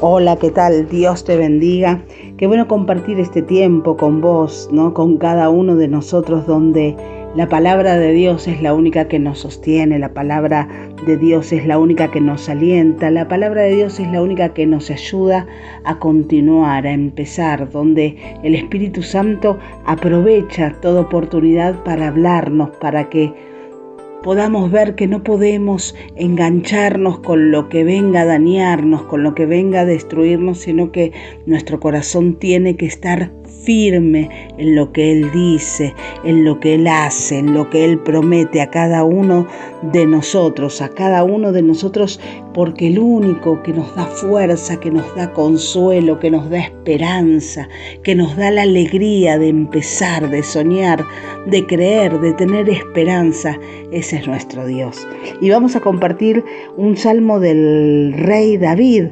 Hola, ¿qué tal? Dios te bendiga. Qué bueno compartir este tiempo con vos, ¿no? Con cada uno de nosotros donde la palabra de Dios es la única que nos sostiene, la palabra de Dios es la única que nos alienta, la palabra de Dios es la única que nos ayuda a continuar, a empezar, donde el Espíritu Santo aprovecha toda oportunidad para hablarnos, para que podamos ver que no podemos engancharnos con lo que venga a dañarnos, con lo que venga a destruirnos, sino que nuestro corazón tiene que estar firme en lo que Él dice, en lo que Él hace, en lo que Él promete a cada uno de nosotros, a cada uno de nosotros, porque el único que nos da fuerza, que nos da consuelo, que nos da esperanza, que nos da la alegría de empezar, de soñar, de creer, de tener esperanza, es nuestro Dios. Y vamos a compartir un salmo del rey David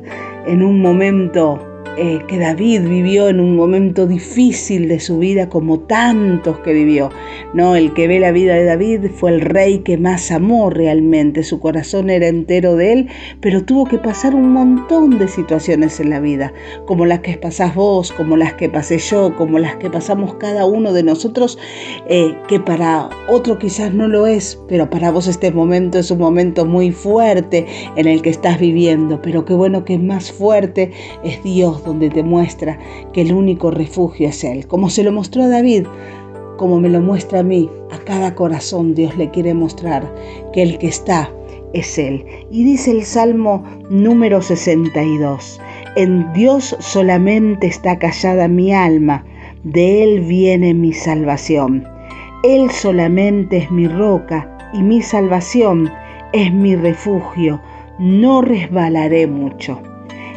en un momento eh, que David vivió en un momento difícil de su vida como tantos que vivió. No, el que ve la vida de David fue el rey que más amó realmente, su corazón era entero de él, pero tuvo que pasar un montón de situaciones en la vida, como las que pasás vos, como las que pasé yo, como las que pasamos cada uno de nosotros, eh, que para otro quizás no lo es, pero para vos este momento es un momento muy fuerte en el que estás viviendo, pero qué bueno que más fuerte es Dios donde te muestra que el único refugio es Él. Como se lo mostró a David, como me lo muestra a mí, a cada corazón Dios le quiere mostrar que el que está es Él. Y dice el Salmo número 62, en Dios solamente está callada mi alma, de Él viene mi salvación. Él solamente es mi roca y mi salvación es mi refugio, no resbalaré mucho.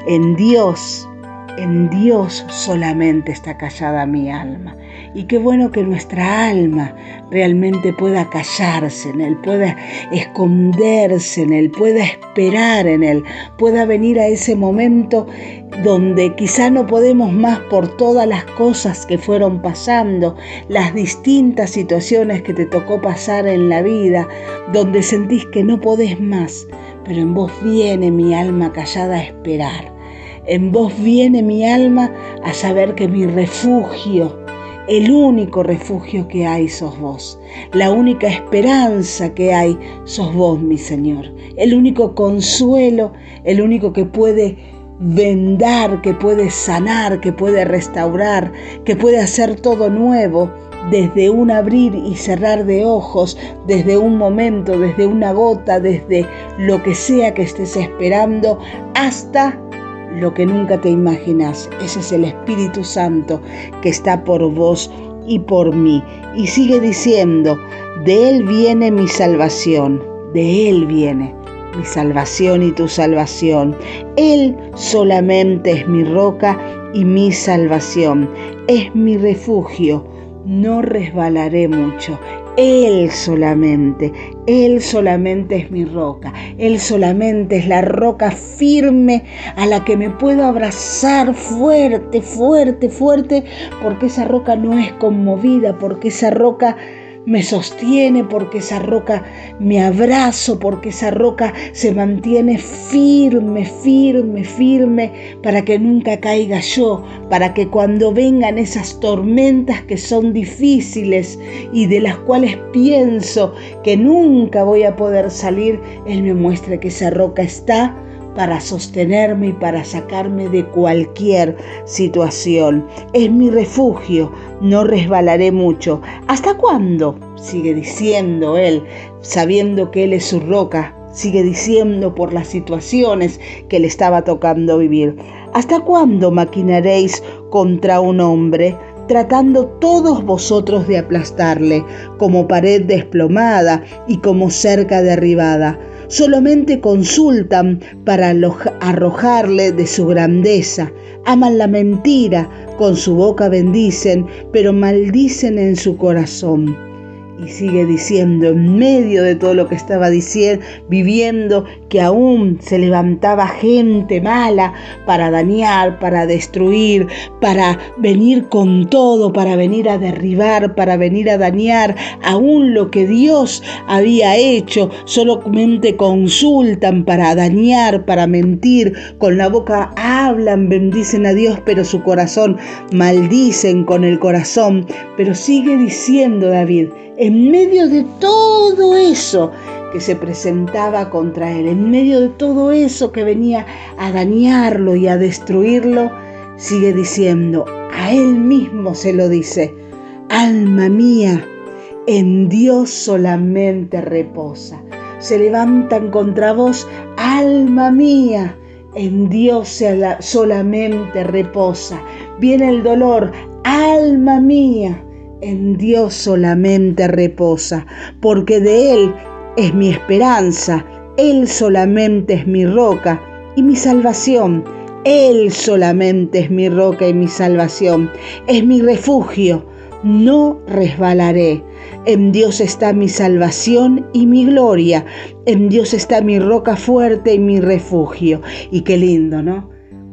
En Dios en Dios solamente está callada mi alma. Y qué bueno que nuestra alma realmente pueda callarse en Él, pueda esconderse en Él, pueda esperar en Él, pueda venir a ese momento donde quizá no podemos más por todas las cosas que fueron pasando, las distintas situaciones que te tocó pasar en la vida, donde sentís que no podés más, pero en vos viene mi alma callada a esperar en vos viene mi alma a saber que mi refugio, el único refugio que hay sos vos. La única esperanza que hay sos vos, mi Señor. El único consuelo, el único que puede vendar, que puede sanar, que puede restaurar, que puede hacer todo nuevo desde un abrir y cerrar de ojos, desde un momento, desde una gota, desde lo que sea que estés esperando, hasta lo que nunca te imaginas. Ese es el Espíritu Santo que está por vos y por mí. Y sigue diciendo, de Él viene mi salvación, de Él viene mi salvación y tu salvación. Él solamente es mi roca y mi salvación, es mi refugio. No resbalaré mucho. Él solamente, Él solamente es mi roca, Él solamente es la roca firme a la que me puedo abrazar fuerte, fuerte, fuerte, porque esa roca no es conmovida, porque esa roca me sostiene, porque esa roca me abrazo, porque esa roca se mantiene firme, firme, firme, para que nunca caiga yo, para que cuando vengan esas tormentas que son difíciles y de las cuales pienso que nunca voy a poder salir, Él me muestre que esa roca está para sostenerme y para sacarme de cualquier situación. Es mi refugio, no resbalaré mucho. ¿Hasta cuándo? Sigue diciendo él, sabiendo que él es su roca, sigue diciendo por las situaciones que le estaba tocando vivir. ¿Hasta cuándo maquinaréis contra un hombre? tratando todos vosotros de aplastarle, como pared desplomada y como cerca derribada solamente consultan para arrojarle de su grandeza, aman la mentira, con su boca bendicen, pero maldicen en su corazón. Y sigue diciendo, en medio de todo lo que estaba diciendo, viviendo, que aún se levantaba gente mala para dañar, para destruir, para venir con todo, para venir a derribar, para venir a dañar, aún lo que Dios había hecho, solamente consultan para dañar, para mentir, con la boca hablan, bendicen a Dios, pero su corazón maldicen con el corazón. Pero sigue diciendo David, en medio de todo eso que se presentaba contra él, en medio de todo eso que venía a dañarlo y a destruirlo, sigue diciendo, a él mismo se lo dice, alma mía, en Dios solamente reposa. Se levantan contra vos, alma mía, en Dios solamente reposa. Viene el dolor, alma mía, en Dios solamente reposa, porque de Él es mi esperanza, Él solamente es mi roca y mi salvación. Él solamente es mi roca y mi salvación, es mi refugio, no resbalaré. En Dios está mi salvación y mi gloria, en Dios está mi roca fuerte y mi refugio. Y qué lindo, ¿no?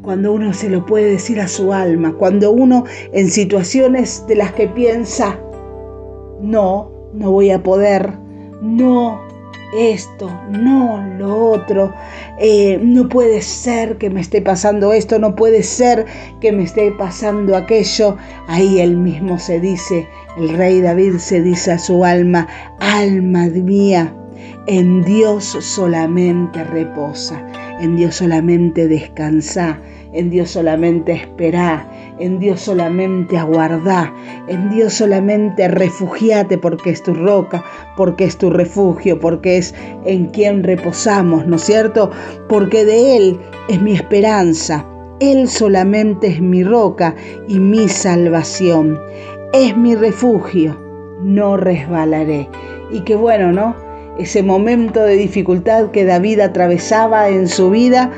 Cuando uno se lo puede decir a su alma, cuando uno en situaciones de las que piensa, no, no voy a poder, no, esto, no, lo otro, eh, no puede ser que me esté pasando esto, no puede ser que me esté pasando aquello, ahí él mismo se dice, el rey David se dice a su alma, alma mía, en Dios solamente reposa, en Dios solamente descansa, en Dios solamente esperá, en Dios solamente aguardá, en Dios solamente refugiate porque es tu roca, porque es tu refugio, porque es en quien reposamos, ¿no es cierto? Porque de Él es mi esperanza, Él solamente es mi roca y mi salvación, es mi refugio, no resbalaré. Y qué bueno, ¿no? Ese momento de dificultad que David atravesaba en su vida,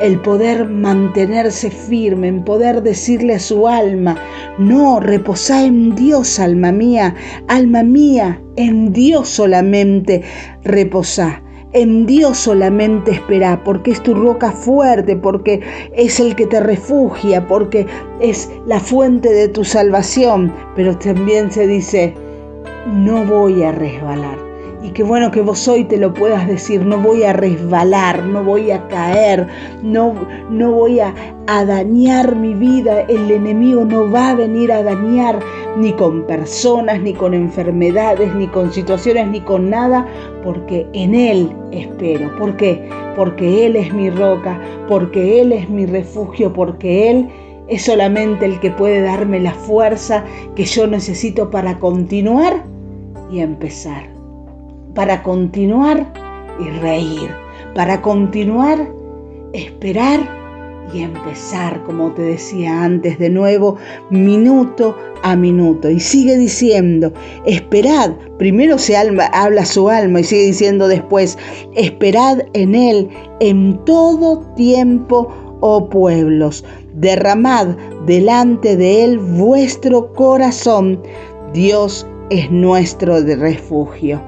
el poder mantenerse firme, en poder decirle a su alma, no, reposá en Dios, alma mía, alma mía, en Dios solamente reposá. En Dios solamente espera, porque es tu roca fuerte, porque es el que te refugia, porque es la fuente de tu salvación. Pero también se dice, no voy a resbalar y qué bueno que vos hoy te lo puedas decir, no voy a resbalar, no voy a caer, no, no voy a, a dañar mi vida, el enemigo no va a venir a dañar ni con personas, ni con enfermedades, ni con situaciones, ni con nada, porque en Él espero. ¿Por qué? Porque Él es mi roca, porque Él es mi refugio, porque Él es solamente el que puede darme la fuerza que yo necesito para continuar y empezar para continuar y reír, para continuar, esperar y empezar, como te decía antes, de nuevo, minuto a minuto. Y sigue diciendo, esperad, primero se habla su alma y sigue diciendo después, esperad en él en todo tiempo, oh pueblos, derramad delante de él vuestro corazón. Dios es nuestro refugio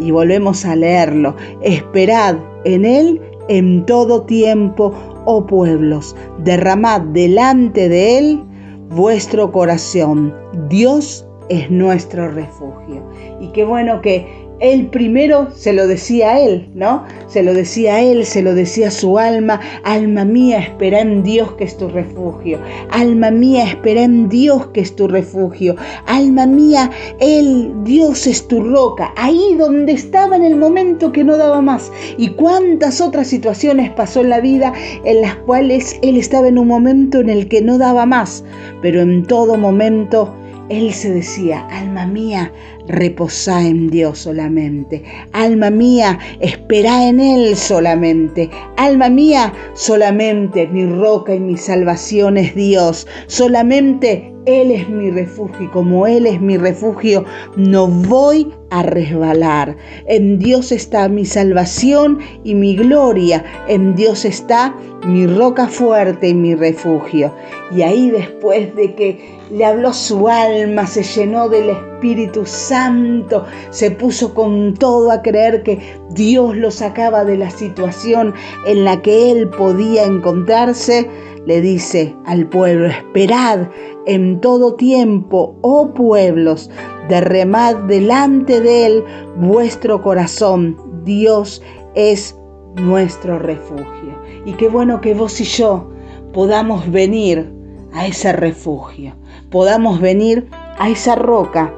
y volvemos a leerlo. Esperad en Él en todo tiempo, oh pueblos. Derramad delante de Él vuestro corazón. Dios es nuestro refugio. Y qué bueno que él primero se lo decía a él, ¿no? Se lo decía a él, se lo decía a su alma, alma mía, espera en Dios que es tu refugio. Alma mía, espera en Dios que es tu refugio. Alma mía, Él, Dios es tu roca. Ahí donde estaba en el momento que no daba más. Y cuántas otras situaciones pasó en la vida en las cuales Él estaba en un momento en el que no daba más. Pero en todo momento él se decía, alma mía, reposa en Dios solamente. Alma mía, espera en Él solamente. Alma mía, solamente mi roca y mi salvación es Dios. Solamente Él es mi refugio y como Él es mi refugio, no voy a resbalar. En Dios está mi salvación y mi gloria. En Dios está mi roca fuerte y mi refugio. Y ahí después de que le habló su alma, se llenó del Espíritu Santo, se puso con todo a creer que Dios lo sacaba de la situación en la que él podía encontrarse, le dice al pueblo, esperad en todo tiempo, oh pueblos, derramad delante de él vuestro corazón. Dios es nuestro refugio. Y qué bueno que vos y yo podamos venir a ese refugio, podamos venir a esa roca,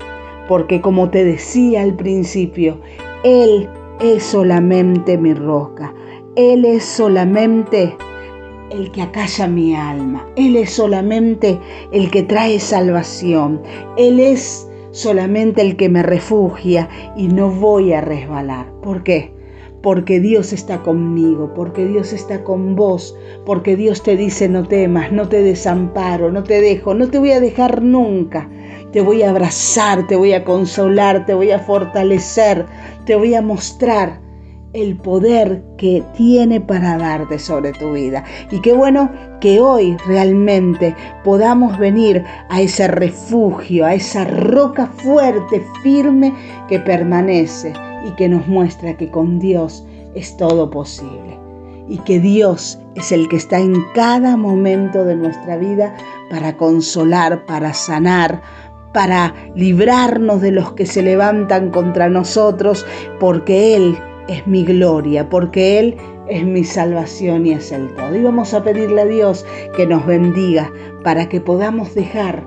porque como te decía al principio, Él es solamente mi roca, Él es solamente el que acalla mi alma, Él es solamente el que trae salvación, Él es solamente el que me refugia y no voy a resbalar. ¿Por qué? Porque Dios está conmigo, porque Dios está con vos, porque Dios te dice no temas, no te desamparo, no te dejo, no te voy a dejar nunca. Te voy a abrazar, te voy a consolar, te voy a fortalecer, te voy a mostrar el poder que tiene para darte sobre tu vida. Y qué bueno que hoy realmente podamos venir a ese refugio, a esa roca fuerte, firme que permanece y que nos muestra que con Dios es todo posible y que Dios es el que está en cada momento de nuestra vida para consolar, para sanar, para librarnos de los que se levantan contra nosotros, porque Él es mi gloria, porque Él es mi salvación y es el todo. Y vamos a pedirle a Dios que nos bendiga para que podamos dejar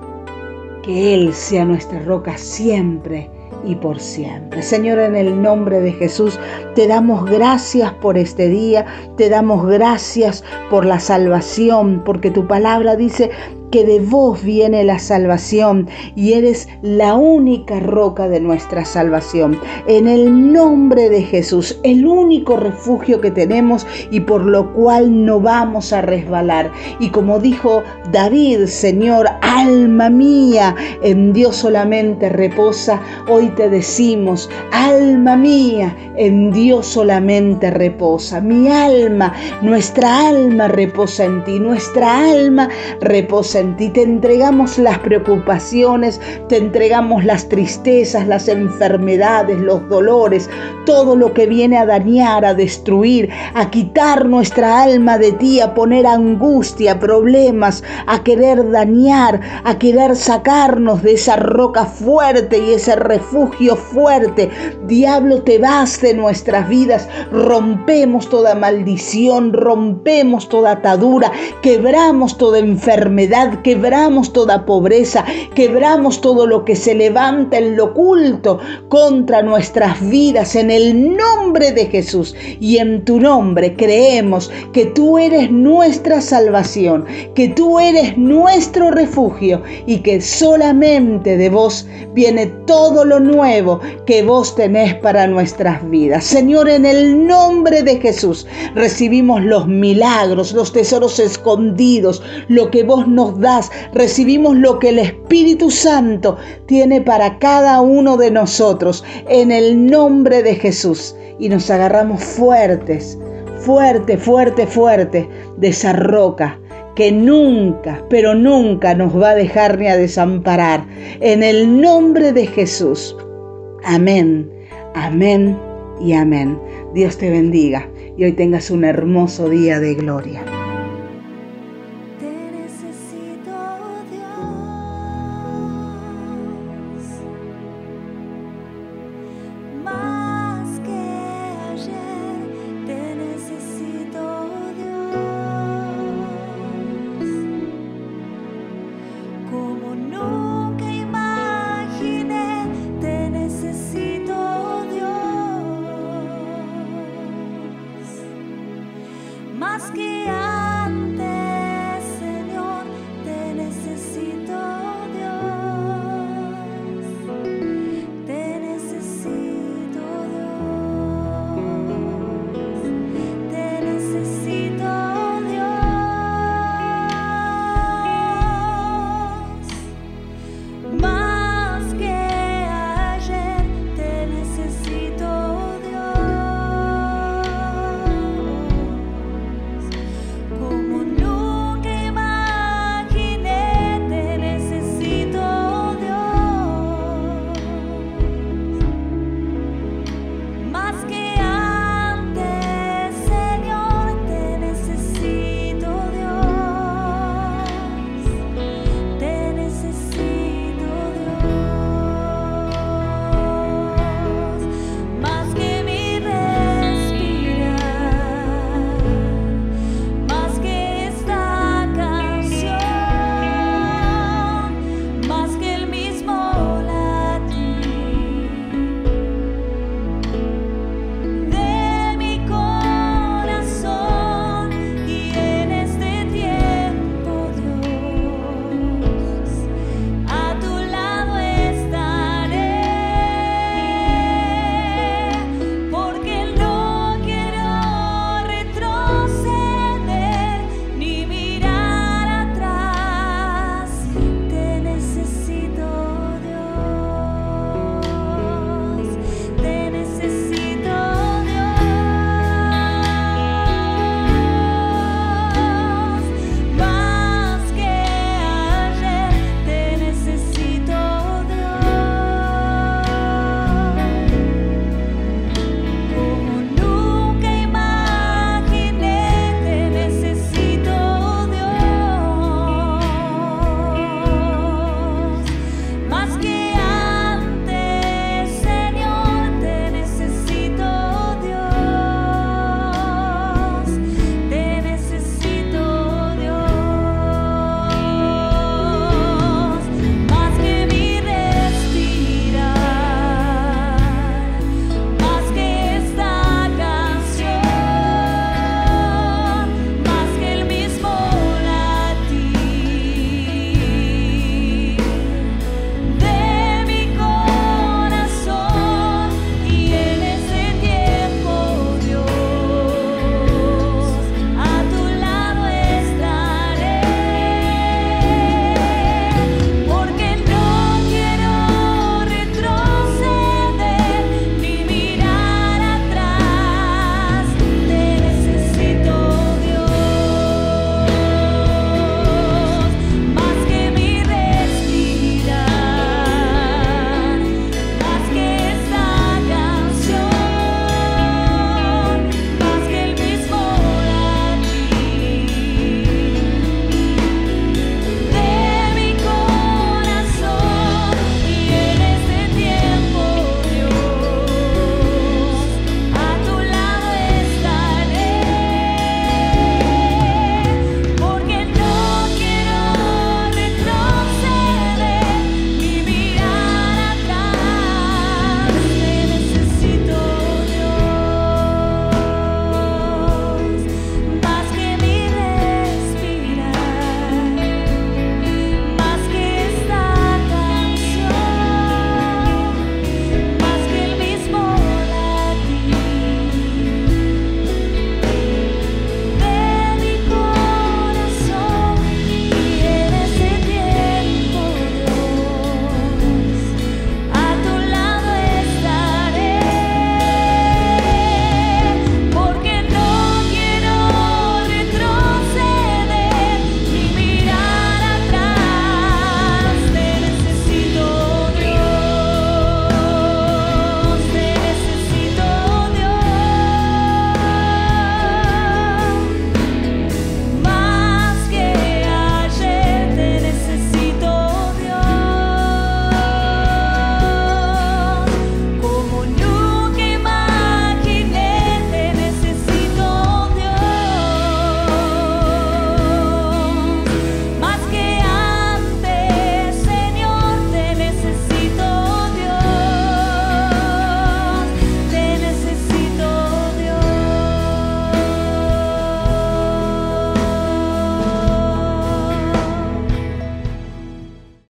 que Él sea nuestra roca siempre y por siempre. Señor, en el nombre de Jesús, te damos gracias por este día, te damos gracias por la salvación, porque tu palabra dice que de vos viene la salvación y eres la única roca de nuestra salvación. En el nombre de Jesús, el único refugio que tenemos y por lo cual no vamos a resbalar. Y como dijo David, Señor, alma mía, en Dios solamente reposa, hoy te decimos, alma mía, en Dios solamente reposa. Mi alma, nuestra alma reposa en ti, nuestra alma reposa en ti. Te entregamos las preocupaciones, te entregamos las tristezas, las enfermedades, los dolores, todo lo que viene a dañar, a destruir, a quitar nuestra alma de ti, a poner angustia, problemas, a querer dañar, a querer sacarnos de esa roca fuerte y ese refugio fuerte. Diablo, te vas de nuestras vidas, rompemos toda maldición, rompemos toda atadura, quebramos toda enfermedad, quebramos toda pobreza, quebramos todo lo que se levanta en lo oculto contra nuestras vidas en el nombre de Jesús. Y en tu nombre creemos que tú eres nuestra salvación, que tú eres nuestro refugio y que solamente de vos viene todo lo nuevo que vos tenés para nuestras vidas. Señor, en el nombre de Jesús recibimos los milagros, los tesoros escondidos, lo que vos das, recibimos lo que el Espíritu Santo tiene para cada uno de nosotros en el nombre de Jesús y nos agarramos fuertes, fuerte, fuerte, fuerte de esa roca que nunca, pero nunca nos va a dejar ni a desamparar. En el nombre de Jesús. Amén, amén y amén. Dios te bendiga y hoy tengas un hermoso día de gloria.